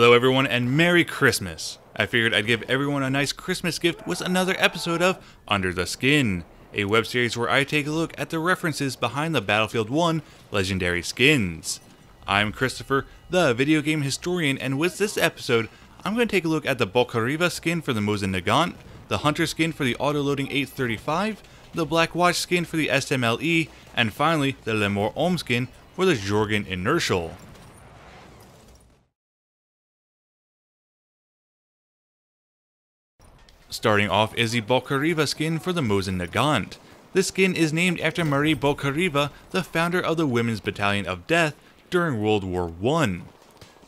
Hello, everyone, and Merry Christmas! I figured I'd give everyone a nice Christmas gift with another episode of Under the Skin, a web series where I take a look at the references behind the Battlefield 1 legendary skins. I'm Christopher, the video game historian, and with this episode, I'm going to take a look at the Bochkareva skin for the Mosin Nagant, the Hunter skin for the Autoloading 835, the Black Watch skin for the SMLE, and finally, the Le Mort Homme skin for the Sjorgen Inertial. Starting off is the Bochkareva skin for the Mosin Nagant. This skin is named after Marie Bochkareva, the founder of the Women's Battalion of Death during World War I.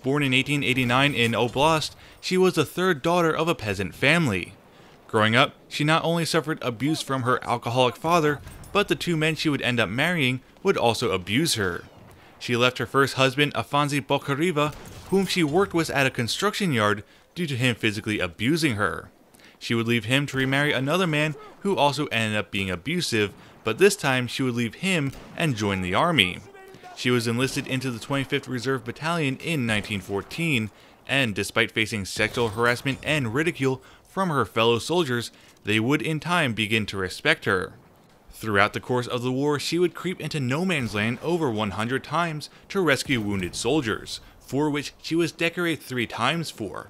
Born in 1889 in Oblast, she was the third daughter of a peasant family. Growing up, she not only suffered abuse from her alcoholic father, but the two men she would end up marrying would also abuse her. She left her first husband, Afansi Bochkareva, whom she worked with at a construction yard, due to him physically abusing her. She would leave him to remarry another man who also ended up being abusive, but this time she would leave him and join the army. She was enlisted into the 25th Reserve Battalion in 1914, and despite facing sexual harassment and ridicule from her fellow soldiers, they would in time begin to respect her. Throughout the course of the war, she would creep into no man's land over 100 times to rescue wounded soldiers, for which she was decorated three times for.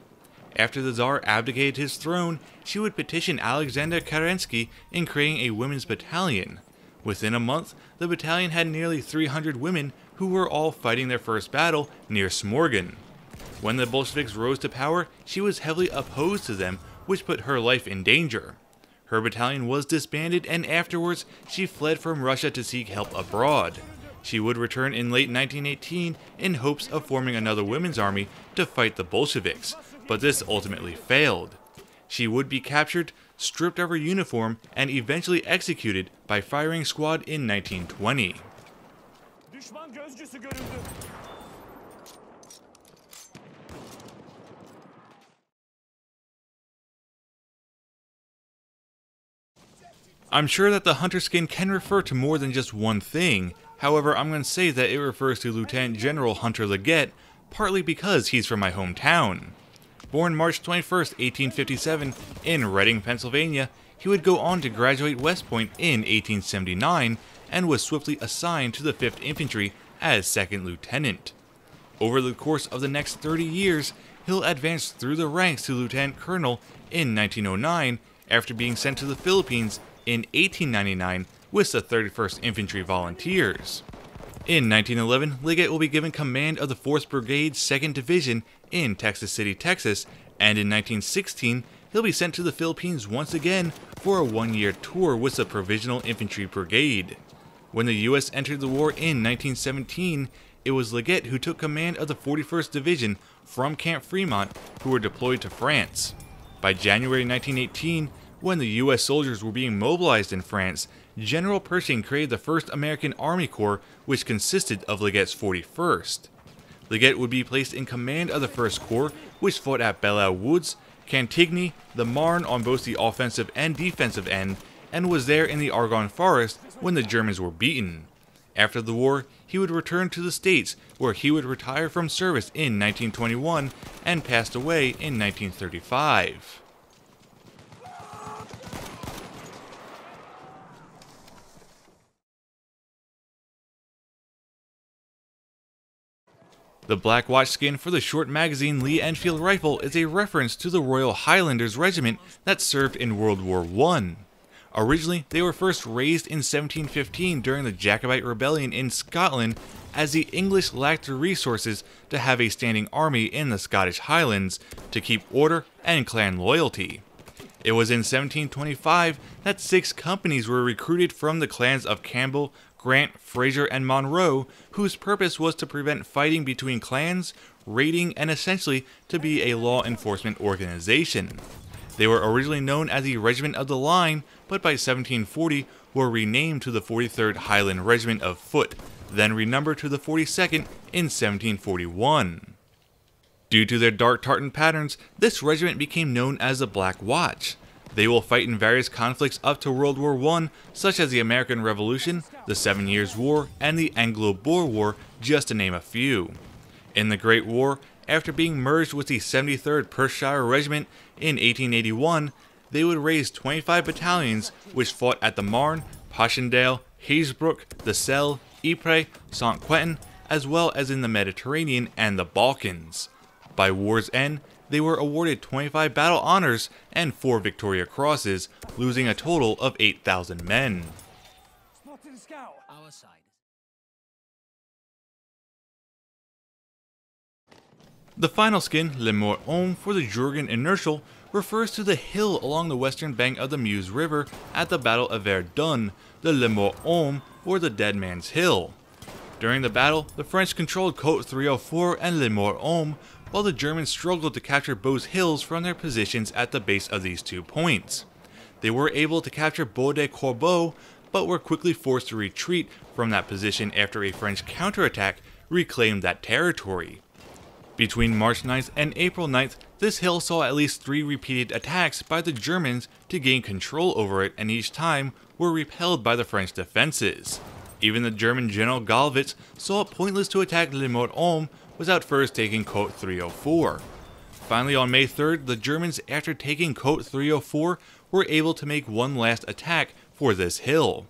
After the Tsar abdicated his throne, she would petition Alexander Kerensky in creating a women's battalion. Within a month, the battalion had nearly 300 women who were all fighting their first battle near Smorgon. When the Bolsheviks rose to power, she was heavily opposed to them, which put her life in danger. Her battalion was disbanded, and afterwards, she fled from Russia to seek help abroad. She would return in late 1918 in hopes of forming another women's army to fight the Bolsheviks, but this ultimately failed. She would be captured, stripped of her uniform, and eventually executed by firing squad in 1920. I'm sure that the hunter skin can refer to more than just one thing, however I'm going to say that it refers to Lieutenant General Hunter Liggett, partly because he's from my hometown. Born March 21, 1857, in Reading, Pennsylvania, he would go on to graduate West Point in 1879 and was swiftly assigned to the 5th Infantry as second lieutenant. Over the course of the next 30 years, he'll advance through the ranks to lieutenant colonel in 1909 after being sent to the Philippines in 1899 with the 31st Infantry Volunteers. In 1911, Liggett will be given command of the 4th Brigade 2nd Division in Texas City, Texas, and in 1916, he'll be sent to the Philippines once again for a one year tour with the Provisional Infantry Brigade. When the US entered the war in 1917, it was Liggett who took command of the 41st Division from Camp Fremont, who were deployed to France. By January 1918, when the US soldiers were being mobilized in France, General Pershing created the first American Army Corps, which consisted of Liggett's 41st. Liggett would be placed in command of the 1st Corps, which fought at Belleau Woods, Cantigny, the Marne on both the offensive and defensive end, and was there in the Argonne Forest when the Germans were beaten. After the war, he would return to the States, where he would retire from service in 1921 and passed away in 1935. The Black Watch skin for the short magazine Lee Enfield rifle is a reference to the Royal Highlanders Regiment that served in World War I. Originally, they were first raised in 1715 during the Jacobite Rebellion in Scotland as the English lacked the resources to have a standing army in the Scottish Highlands to keep order and clan loyalty. It was in 1725 that six companies were recruited from the clans of Campbell, Grant, Fraser, and Munro, whose purpose was to prevent fighting between clans, raiding, and essentially to be a law enforcement organization. They were originally known as the Regiment of the Line, but by 1740 were renamed to the 43rd Highland Regiment of Foot, then renumbered to the 42nd in 1741. Due to their dark tartan patterns, this regiment became known as the Black Watch. They will fight in various conflicts up to World War I, such as the American Revolution, the Seven Years' War, and the Anglo-Boer War, just to name a few. In the Great War, after being merged with the 73rd Perthshire Regiment in 1881, they would raise 25 battalions which fought at the Marne, Passchendaele, Hazebrouck, the Selle, Ypres, St. Quentin, as well as in the Mediterranean and the Balkans. By war's end, they were awarded 25 battle honors and 4 Victoria Crosses, losing a total of 8,000 men. The final skin, Le Mort Homme for the Sjorgen Inertial, refers to the hill along the western bank of the Meuse River at the Battle of Verdun, the Le Mort Homme, or the Dead Man's Hill. During the battle, the French controlled Côte 304 and Le Mort Homme, while the Germans struggled to capture Beauce Hills from their positions at the base of these two points. They were able to capture de Corbeau, but were quickly forced to retreat from that position after a French counterattack reclaimed that territory. Between March 9th and April 9th, this hill saw at least three repeated attacks by the Germans to gain control over it and each time were repelled by the French defenses. Even the German General Gallwitz saw it pointless to attack Le Mort Homme without first taking Côte 304. Finally, on May 3rd, the Germans, after taking Côte 304, were able to make one last attack for this hill.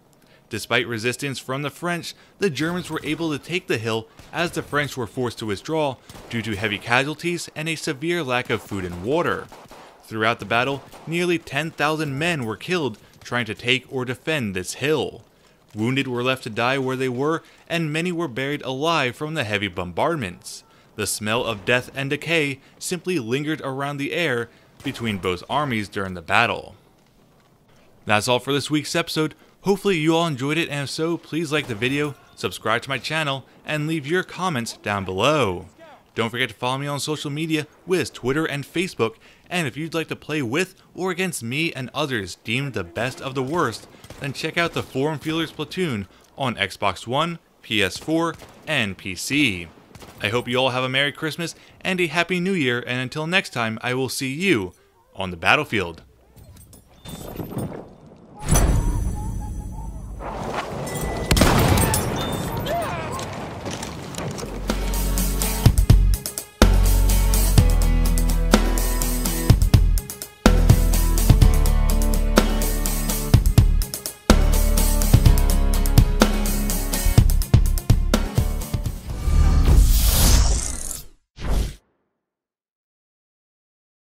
Despite resistance from the French, the Germans were able to take the hill as the French were forced to withdraw due to heavy casualties and a severe lack of food and water. Throughout the battle, nearly 10,000 men were killed trying to take or defend this hill. Wounded were left to die where they were, and many were buried alive from the heavy bombardments. The smell of death and decay simply lingered around the air between both armies during the battle. That's all for this week's episode. Hopefully you all enjoyed it, and if so, please like the video, subscribe to my channel, and leave your comments down below. Don't forget to follow me on social media with Twitter and Facebook, and if you'd like to play with or against me and others deemed the best of the worst, then check out the Forum Feelers Platoon on Xbox One, PS4, and PC. I hope you all have a Merry Christmas and a Happy New Year, and until next time, I will see you on the battlefield.